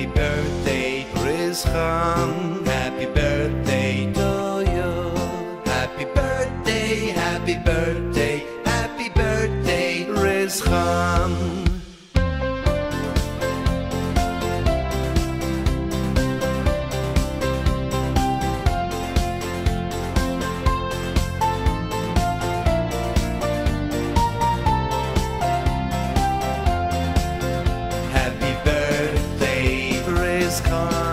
Happy birthday, Chris Khan. Happy birthday to you. Happy birthday, happy birthday, happy birthday, Riz Khan. is gone.